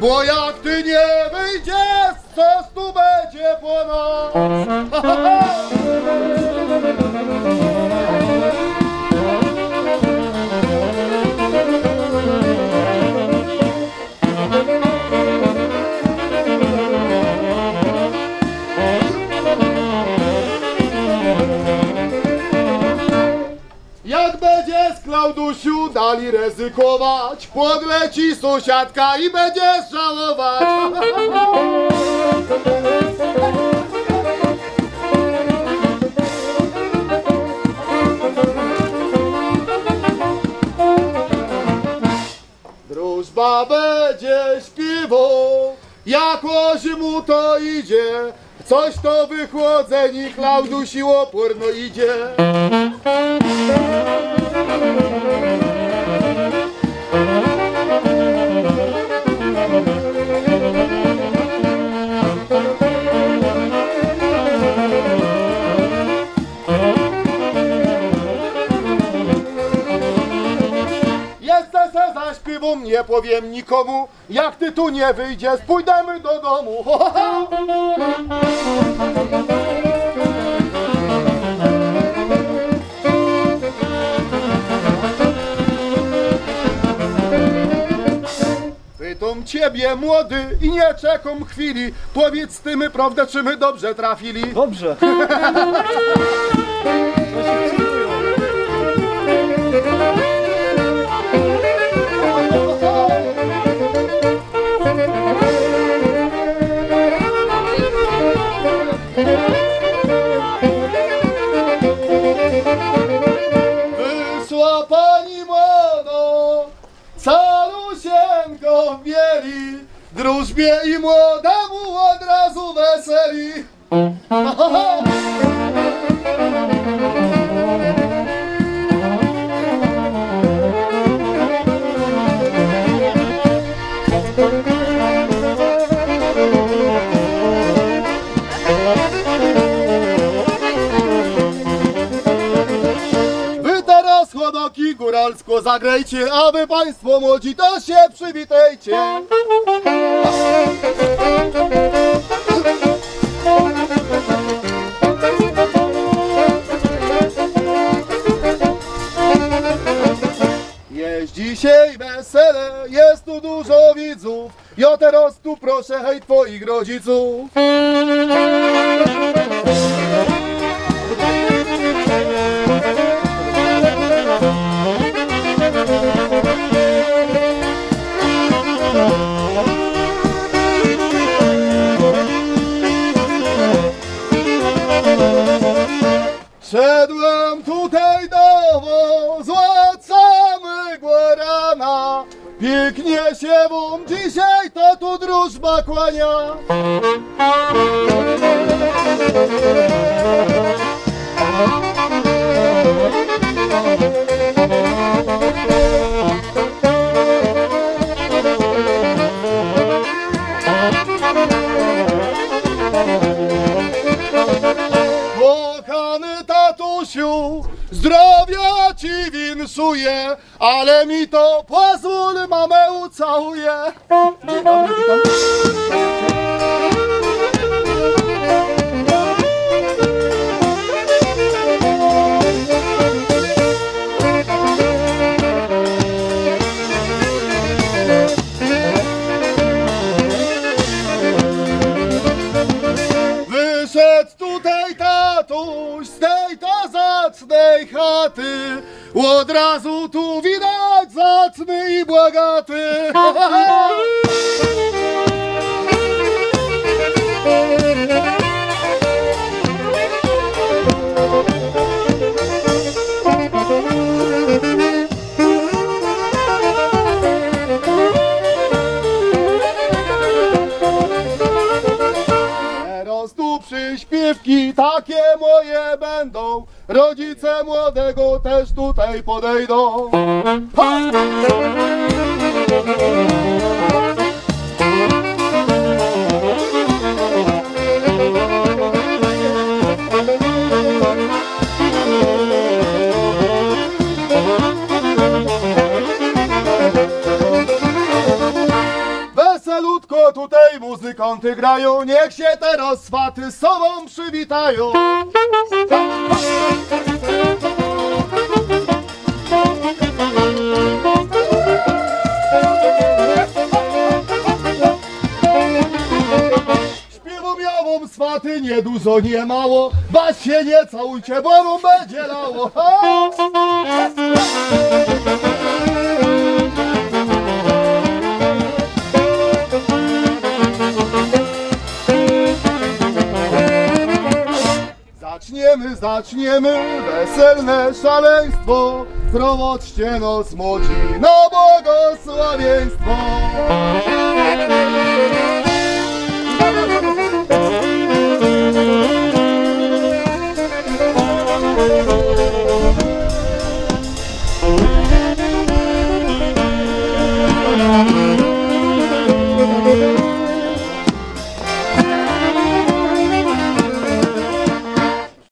Bo jak ty nie wyjdziesz, coś tu będzie po. Jak będzie z Klaudusiu dali ryzykować, podleci sąsiadka i będziesz żałować. Drużba będzie śpiewał, jakoś mu to idzie. Coś to wychłodzeni Klaudusi oporno idzie. Nie powiem nikomu, jak ty tu nie wyjdziesz, pójdziemy do domu. Pytam ciebie, młody, i nie czekam chwili, powiedz z tym prawdę, czy my dobrze trafili. Dobrze. od razu weseli. Wy góralsko zagrejcie, a wy państwo młodzi to się przywitajcie. Jest dzisiaj wesele, jest tu dużo widzów. Ja teraz tu proszę hej twoich rodziców. Pięknie się wam dzisiaj to tu drużba kłania. Tatusiu, zdrowia ci winszuję, ale mi to pozwól, mamę ucałuję. Dzień dobry, witam. Zacnej chaty. Od razu tu widać zacny i bogaty. Teraz tu przyśpiewki takie moje będą. Rodzice młodego też tutaj podejdą. Ha! Fronty grają, niech się teraz swaty z sobą przywitają. Śpiewu miałą swaty nie dużo, nie mało, bać się nie całujcie, bo wam będzie lało. Zaczniemy weselne szaleństwo. Prowadźcie nos młodzi na błogosławieństwo